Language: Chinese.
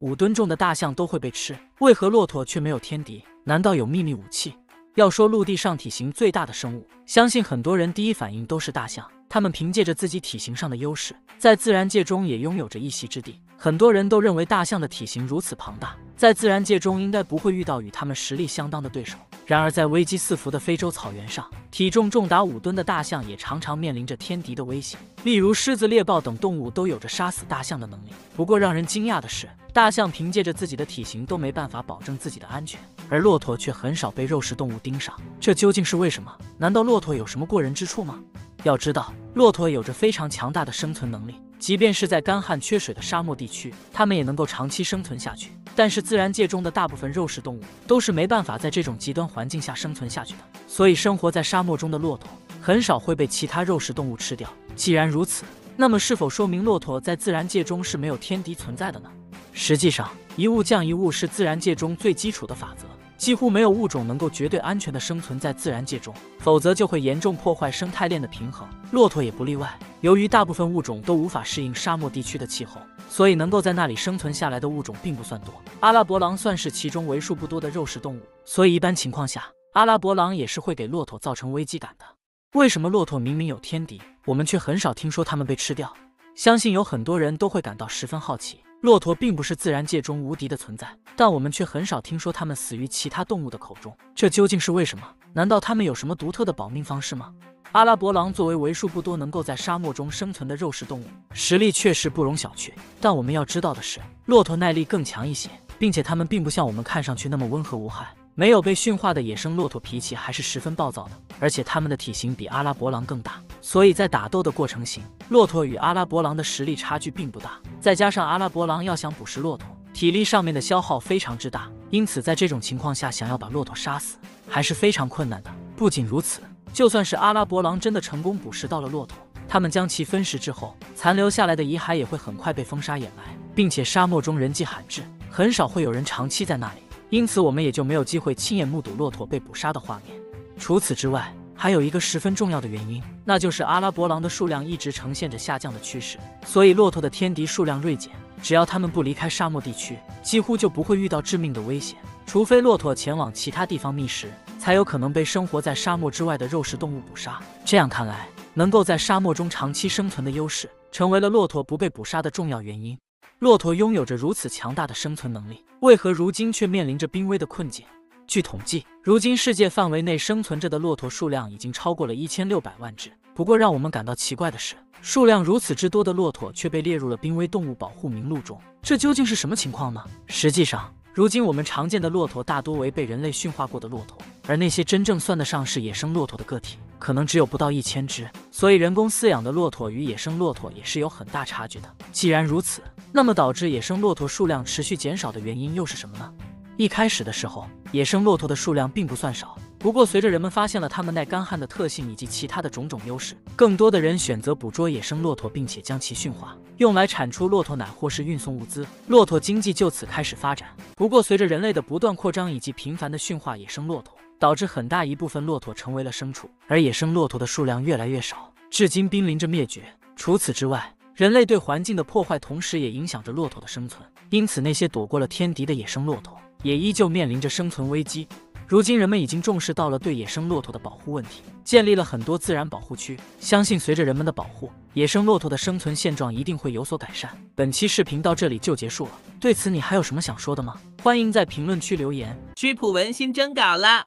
五吨重的大象都会被吃，为何骆驼却没有天敌？难道有秘密武器？要说陆地上体型最大的生物，相信很多人第一反应都是大象。它们凭借着自己体型上的优势，在自然界中也拥有着一席之地。很多人都认为大象的体型如此庞大，在自然界中应该不会遇到与它们实力相当的对手。然而，在危机四伏的非洲草原上，体重重达五吨的大象也常常面临着天敌的威胁，例如狮子、猎豹等动物都有着杀死大象的能力。不过，让人惊讶的是，大象凭借着自己的体型都没办法保证自己的安全，而骆驼却很少被肉食动物盯上，这究竟是为什么？难道骆驼有什么过人之处吗？要知道，骆驼有着非常强大的生存能力，即便是在干旱缺水的沙漠地区，它们也能够长期生存下去。但是自然界中的大部分肉食动物都是没办法在这种极端环境下生存下去的，所以生活在沙漠中的骆驼很少会被其他肉食动物吃掉。既然如此，那么是否说明骆驼在自然界中是没有天敌存在的呢？实际上，一物降一物是自然界中最基础的法则。几乎没有物种能够绝对安全的生存在自然界中，否则就会严重破坏生态链的平衡。骆驼也不例外。由于大部分物种都无法适应沙漠地区的气候，所以能够在那里生存下来的物种并不算多。阿拉伯狼算是其中为数不多的肉食动物，所以一般情况下，阿拉伯狼也是会给骆驼造成危机感的。为什么骆驼明明有天敌，我们却很少听说它们被吃掉？相信有很多人都会感到十分好奇。骆驼并不是自然界中无敌的存在，但我们却很少听说它们死于其他动物的口中，这究竟是为什么？难道它们有什么独特的保命方式吗？阿拉伯狼作为为数不多能够在沙漠中生存的肉食动物，实力确实不容小觑。但我们要知道的是，骆驼耐力更强一些，并且它们并不像我们看上去那么温和无害。没有被驯化的野生骆驼脾气还是十分暴躁的，而且它们的体型比阿拉伯狼更大，所以在打斗的过程型，骆驼与阿拉伯狼的实力差距并不大。再加上阿拉伯狼要想捕食骆驼，体力上面的消耗非常之大，因此在这种情况下，想要把骆驼杀死还是非常困难的。不仅如此，就算是阿拉伯狼真的成功捕食到了骆驼，他们将其分食之后，残留下来的遗骸也会很快被风沙掩埋，并且沙漠中人迹罕至，很少会有人长期在那里。因此，我们也就没有机会亲眼目睹骆驼被捕杀的画面。除此之外，还有一个十分重要的原因，那就是阿拉伯狼的数量一直呈现着下降的趋势，所以骆驼的天敌数量锐减。只要它们不离开沙漠地区，几乎就不会遇到致命的危险。除非骆驼前往其他地方觅食，才有可能被生活在沙漠之外的肉食动物捕杀。这样看来，能够在沙漠中长期生存的优势，成为了骆驼不被捕杀的重要原因。骆驼拥有着如此强大的生存能力，为何如今却面临着濒危的困境？据统计，如今世界范围内生存着的骆驼数量已经超过了一千六百万只。不过，让我们感到奇怪的是，数量如此之多的骆驼却被列入了濒危动物保护名录中，这究竟是什么情况呢？实际上，如今我们常见的骆驼大多为被人类驯化过的骆驼，而那些真正算得上是野生骆驼的个体，可能只有不到一千只。所以，人工饲养的骆驼与野生骆驼也是有很大差距的。既然如此，那么导致野生骆驼数量持续减少的原因又是什么呢？一开始的时候，野生骆驼的数量并不算少。不过，随着人们发现了它们耐干旱的特性以及其他的种种优势，更多的人选择捕捉野生骆驼，并且将其驯化，用来产出骆驼奶或是运送物资。骆驼经济就此开始发展。不过，随着人类的不断扩张以及频繁的驯化野生骆驼，导致很大一部分骆驼成为了牲畜，而野生骆驼的数量越来越少，至今濒临着灭绝。除此之外，人类对环境的破坏，同时也影响着骆驼的生存。因此，那些躲过了天敌的野生骆驼，也依旧面临着生存危机。如今，人们已经重视到了对野生骆驼的保护问题，建立了很多自然保护区。相信随着人们的保护，野生骆驼的生存现状一定会有所改善。本期视频到这里就结束了，对此你还有什么想说的吗？欢迎在评论区留言。曲普文新征稿了。